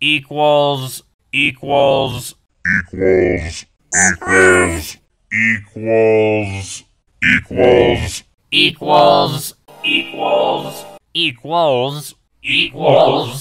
equals equals equals equals equals equals. equals equals equals equals.